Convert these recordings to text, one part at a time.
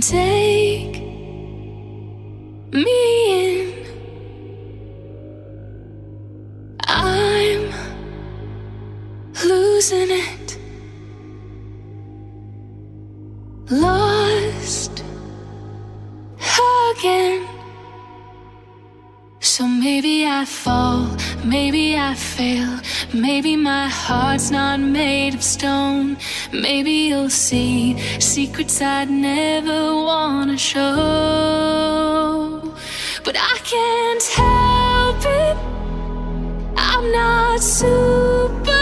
take me in. I'm losing it. Lost again. So maybe I fall, maybe I fail, maybe my heart's not made of stone. Maybe you'll see secrets I'd never wanna show. But I can't help it, I'm not superhuman,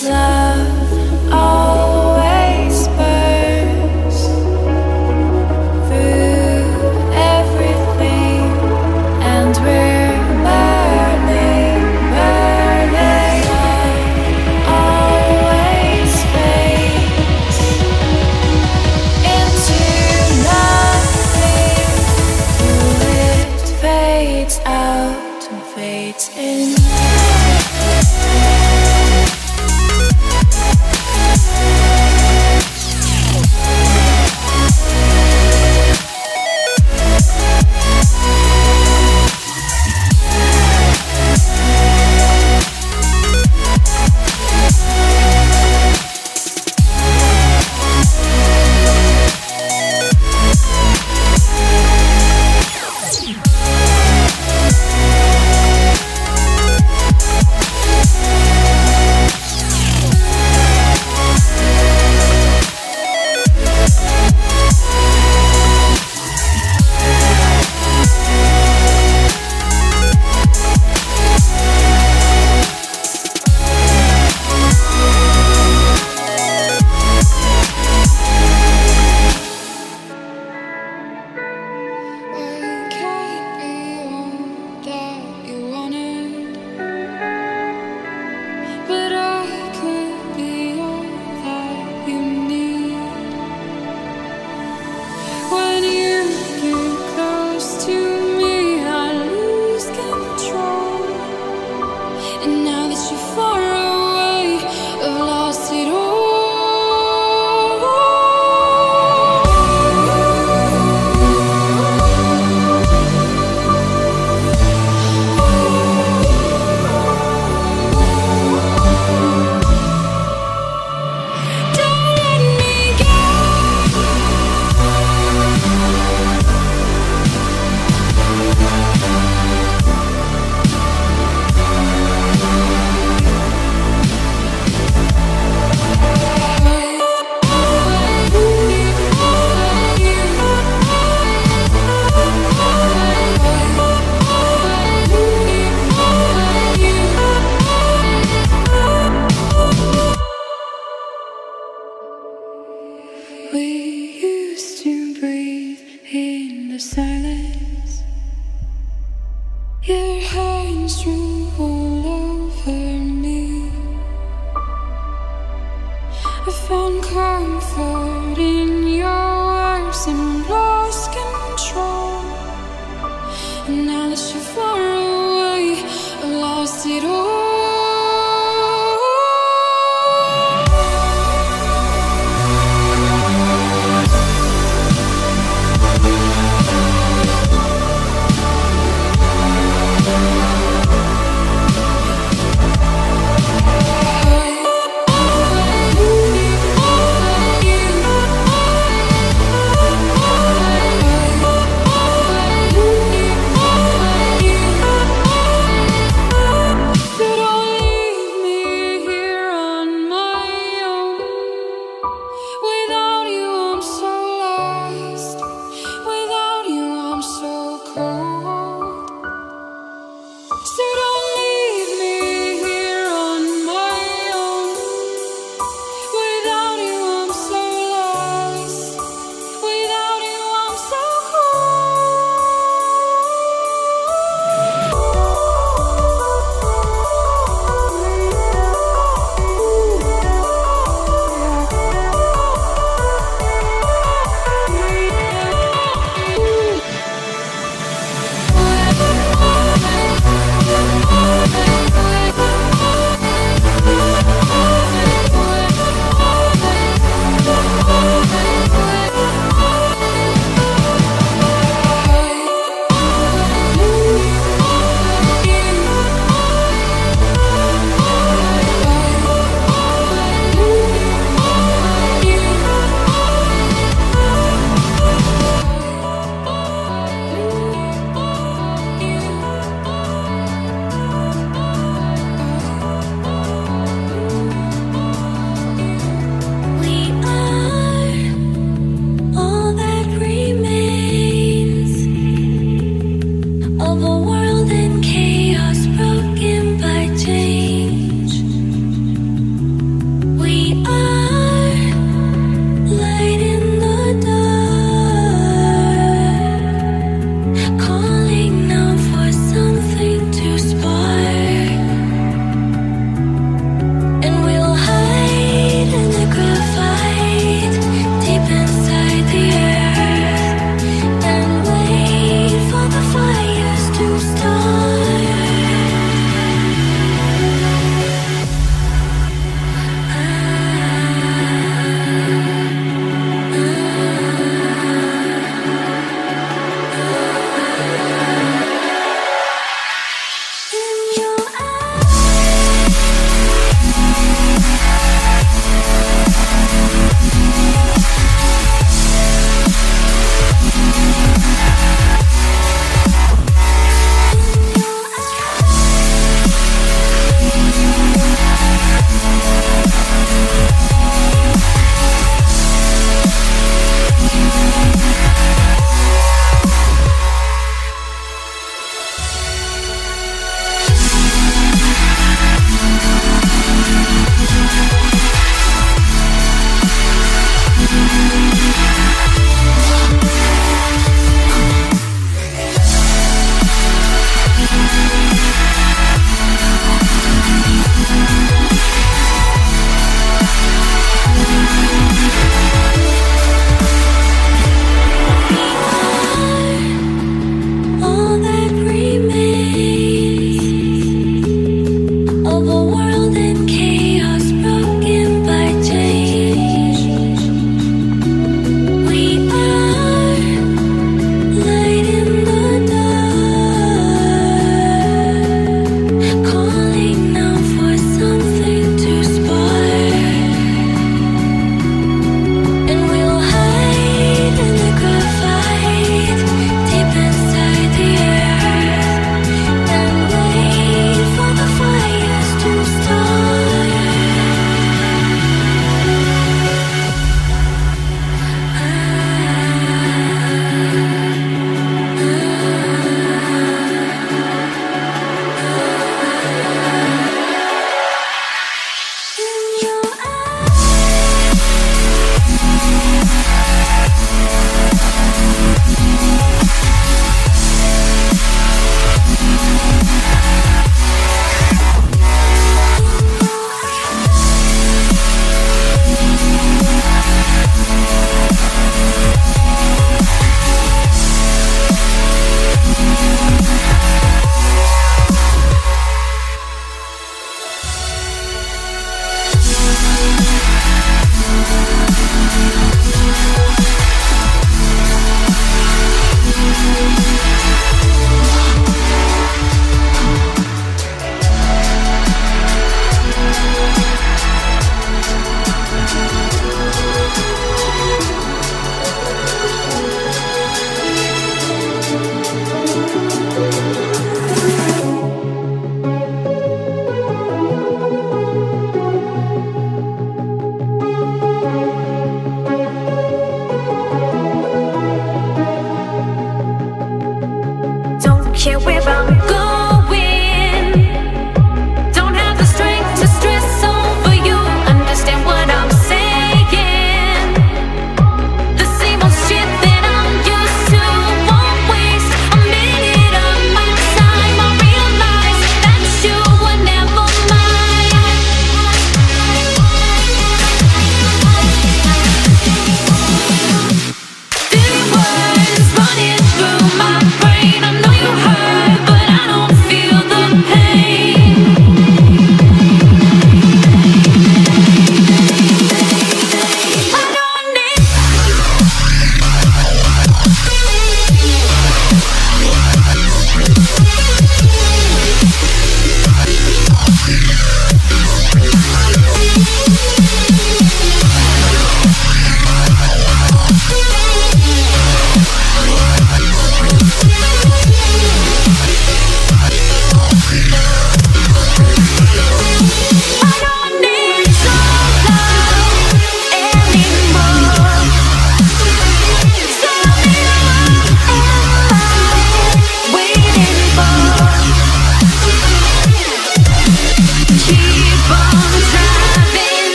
Love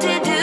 to do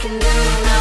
can do now.